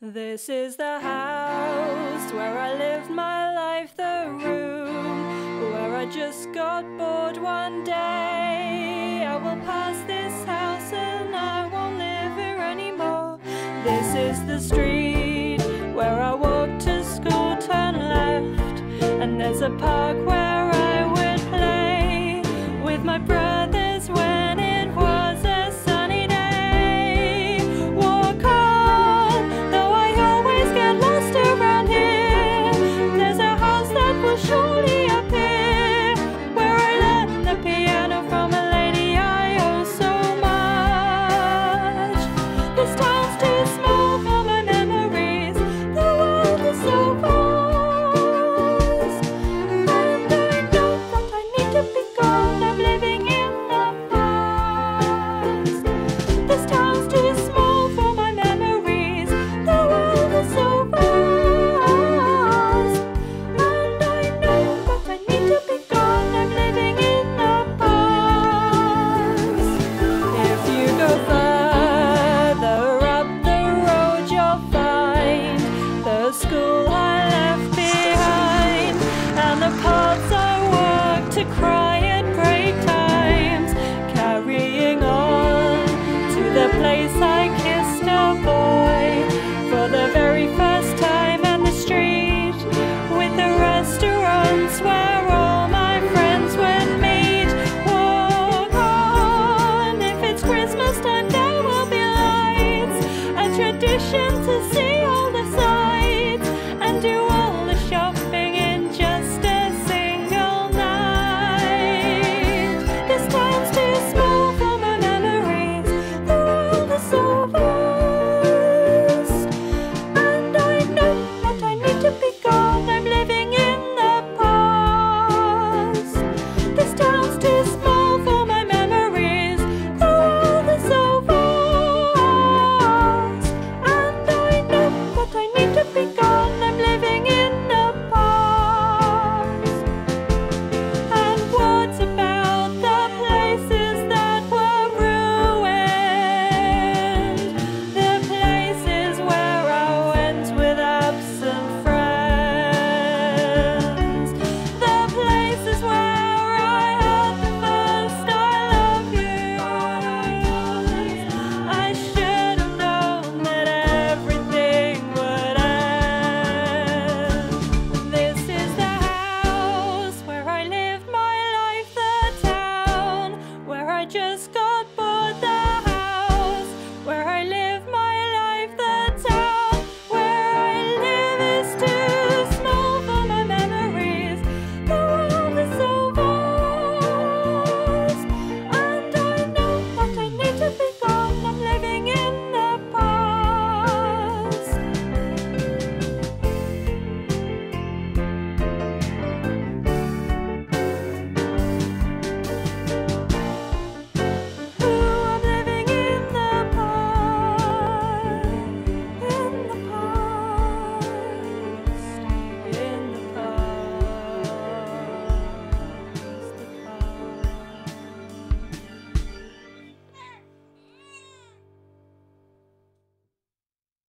This is the house where I lived my life, the room where I just got bored one day. I will pass this house and I won't live here anymore. This is the street where I walk to school, turn left, and there's a park where cry at break times, carrying on to the place I kissed a boy for the very first time, and the street with the restaurants where all my friends would meet. Walk on, if it's Christmas time, there will be lights, a tradition to see.